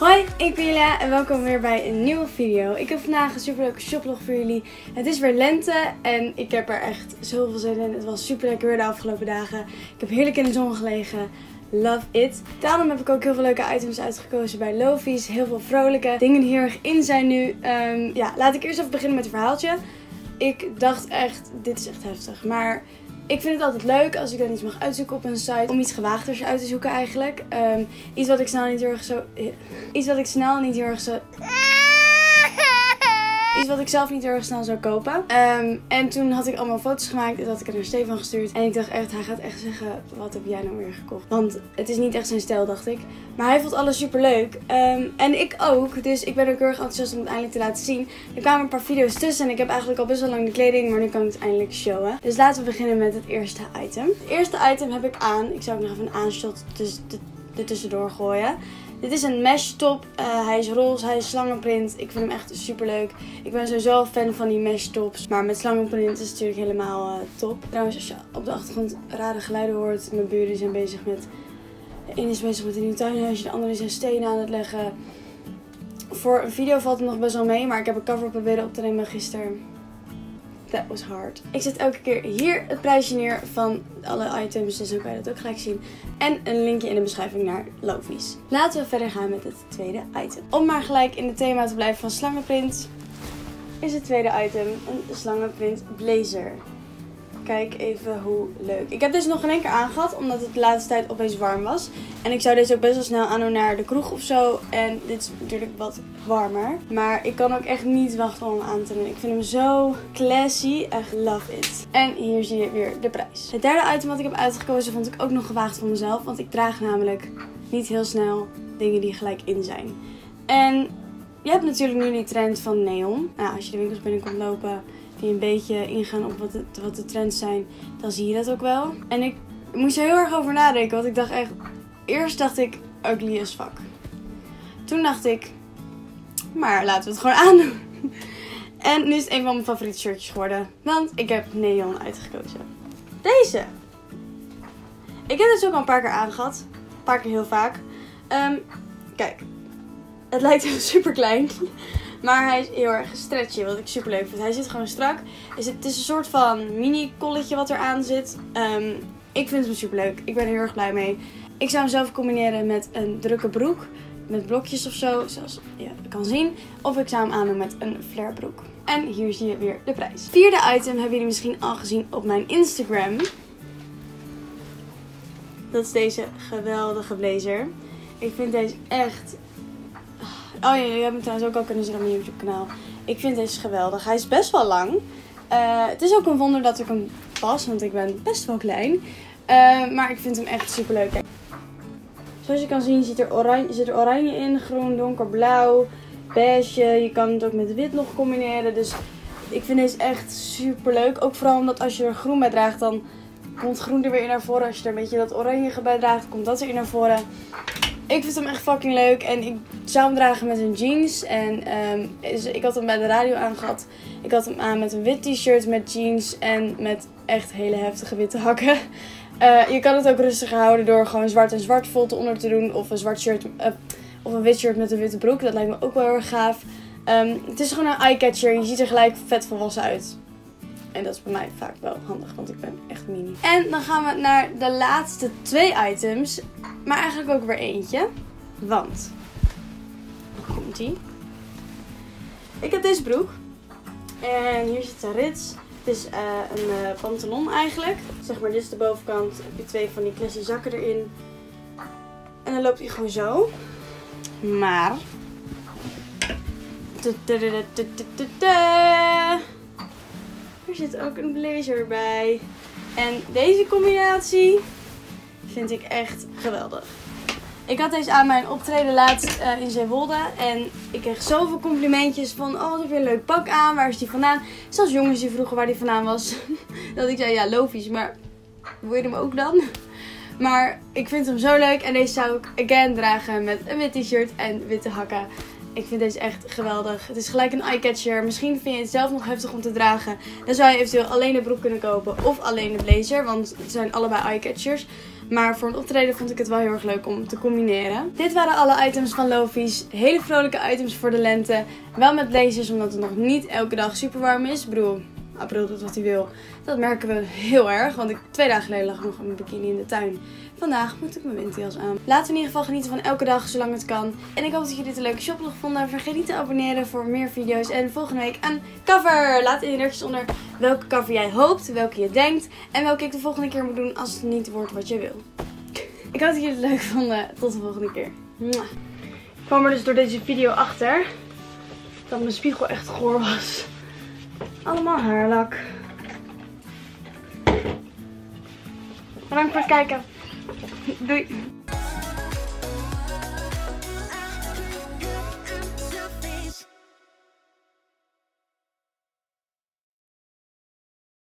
Hoi, ik ben Julia en welkom weer bij een nieuwe video. Ik heb vandaag een superleuke shoplog voor jullie. Het is weer lente en ik heb er echt zoveel zin in. Het was super lekker weer de afgelopen dagen. Ik heb heerlijk in de zon gelegen. Love it. Daarom heb ik ook heel veel leuke items uitgekozen bij Lofies. Heel veel vrolijke dingen die erg in zijn nu. Ehm, ja, laat ik eerst even beginnen met een verhaaltje. Ik dacht echt, dit is echt heftig. Maar ik vind het altijd leuk als ik dan iets mag uitzoeken op een site. Om iets gewaagders uit te zoeken eigenlijk. Ehm, iets wat ik snel niet heel erg zo... Iets wat ik snel niet heel erg zo... Iets wat ik zelf niet heel erg snel zou kopen. Ehm, en toen had ik allemaal foto's gemaakt en dat had ik naar Stefan gestuurd. En ik dacht echt, hij gaat echt zeggen, wat heb jij nou weer gekocht? Want het is niet echt zijn stijl, dacht ik. Maar hij vond alles super leuk. Ehm, en ik ook. Dus ik ben ook heel erg enthousiast om het eindelijk te laten zien. Er kwamen een paar video's tussen en ik heb eigenlijk al best wel lang de kleding. Maar nu kan ik het eindelijk showen. Dus laten we beginnen met het eerste item. Het eerste item heb ik aan. Ik zou ook nog even een aanshot er tussendoor gooien. Dit is een mesh top. Uh, hij is roze, hij is slangenprint. Ik vind hem echt super leuk. Ik ben sowieso fan van die mesh tops. Maar met slangenprint is het natuurlijk helemaal uh, top. Trouwens, als je op de achtergrond rare geluiden hoort. Mijn buren zijn bezig met... De ene is bezig met een nieuw tuinhuisje. De andere is een stenen aan het leggen. Voor een video valt het nog best wel mee. Maar ik heb een cover proberen op te nemen gisteren. That was hard. Ik zet elke keer hier het prijsje neer van alle items. Dus dan kan je dat ook gelijk zien. En een linkje in de beschrijving naar Lovies. Laten we verder gaan met het tweede item. Om maar gelijk in het thema te blijven van slangenprint. Is het tweede item een slangenprint blazer. Kijk even hoe leuk. Ik heb deze nog geen één keer aangehad, omdat het de laatste tijd opeens warm was. En ik zou deze ook best wel snel aandoen naar de kroeg of zo. En dit is natuurlijk wat warmer. Maar ik kan ook echt niet wachten om hem aan te doen. Ik vind hem zo classy. Echt love it. En hier zie je weer de prijs. Het derde item wat ik heb uitgekozen vond ik ook nog gewaagd voor mezelf. Want ik draag namelijk niet heel snel dingen die gelijk in zijn. En je hebt natuurlijk nu die trend van neon. Nou, als je de winkels binnenkomt lopen die een beetje ingaan op wat de, wat de trends zijn, dan zie je dat ook wel. En ik moest er heel erg over nadenken, want ik dacht echt... Eerst dacht ik, ugly as fuck. Toen dacht ik, maar laten we het gewoon aandoen. En nu is het een van mijn favoriete shirtjes geworden, want ik heb neon uitgekozen. Deze! Ik heb het ook al een paar keer aangehad. Een paar keer heel vaak. Um, kijk, het lijkt super klein. Maar hij is heel erg stretchy, wat ik super leuk vind. Hij zit gewoon strak. Het is een soort van mini kolletje wat eraan zit. Um, ik vind hem super leuk. Ik ben er heel erg blij mee. Ik zou hem zelf combineren met een drukke broek. Met blokjes of zo, zoals je kan zien. Of ik zou hem aandoen met een flare broek. En hier zie je weer de prijs. Vierde item hebben jullie misschien al gezien op mijn Instagram. Dat is deze geweldige blazer. Ik vind deze echt Oh ja, jullie hebben trouwens ook al kunnen zien op mijn YouTube kanaal. Ik vind deze geweldig. Hij is best wel lang. Uh, het is ook een wonder dat ik hem pas, want ik ben best wel klein. Uh, maar ik vind hem echt super leuk. Zoals je kan zien zit er, oranje, zit er oranje in, groen, donkerblauw, beige. Je kan het ook met wit nog combineren. Dus ik vind deze echt super leuk. Ook vooral omdat als je er groen bij draagt, dan komt groen er weer in naar voren. Als je er een beetje dat oranje bij draagt, komt dat er in naar voren. Ik vind hem echt fucking leuk. En ik zou hem dragen met een jeans. En um, ik had hem bij de radio aangehad. Ik had hem aan met een wit t-shirt, met jeans en met echt hele heftige witte hakken. Uh, je kan het ook rustig houden door gewoon zwart en zwart vol te onder te doen. Of een zwart shirt uh, of een wit shirt met een witte broek. Dat lijkt me ook wel heel erg gaaf. Um, het is gewoon een eye-catcher. Je ziet er gelijk vet volwassen uit. En dat is bij mij vaak wel handig, want ik ben echt mini. En dan gaan we naar de laatste twee items. Maar eigenlijk ook weer eentje. Want. Komt ie. Ik heb deze broek. En hier zit een rits. Het is uh, een uh, pantalon eigenlijk. Zeg maar, dit is de bovenkant. heb je twee van die classy zakken erin. En dan loopt hij gewoon zo. Maar. Er zit ook een blazer bij. En deze combinatie vind ik echt geweldig. Ik had deze aan mijn optreden laatst uh, in Zeewolde. En ik kreeg zoveel complimentjes van... Oh, wat heb je een leuk pak aan. Waar is die vandaan? Zelfs jongens die vroegen waar die vandaan was. dat ik zei, ja, lofies. Maar wil je hem ook dan? Maar ik vind hem zo leuk. En deze zou ik again dragen met een wit t-shirt en witte hakken. Ik vind deze echt geweldig. Het is gelijk een eyecatcher. Misschien vind je het zelf nog heftig om te dragen. Dan zou je eventueel alleen de broek kunnen kopen of alleen de blazer. Want het zijn allebei eyecatchers. Maar voor een optreden vond ik het wel heel erg leuk om te combineren. Dit waren alle items van Lofi's. Hele vrolijke items voor de lente. Wel met blazers, omdat het nog niet elke dag super warm is. Bedoel, april doet wat hij wil. Dat merken we heel erg. Want ik, twee dagen geleden lag ik nog in mijn bikini in de tuin. Vandaag moet ik mijn winterjas aan. Laten we in ieder geval genieten van elke dag zolang het kan. En ik hoop dat jullie dit een leuke shoplog vonden. Vergeet niet te abonneren voor meer video's. En volgende week een cover. Laat in de reacties onder welke cover jij hoopt, welke je denkt. En welke ik de volgende keer moet doen als het niet wordt wat je wil. Ik hoop dat jullie het leuk vonden. Tot de volgende keer. Ik kwam er dus door deze video achter dat mijn spiegel echt goor was. Allemaal haarlak. Bedankt voor het kijken. Doei.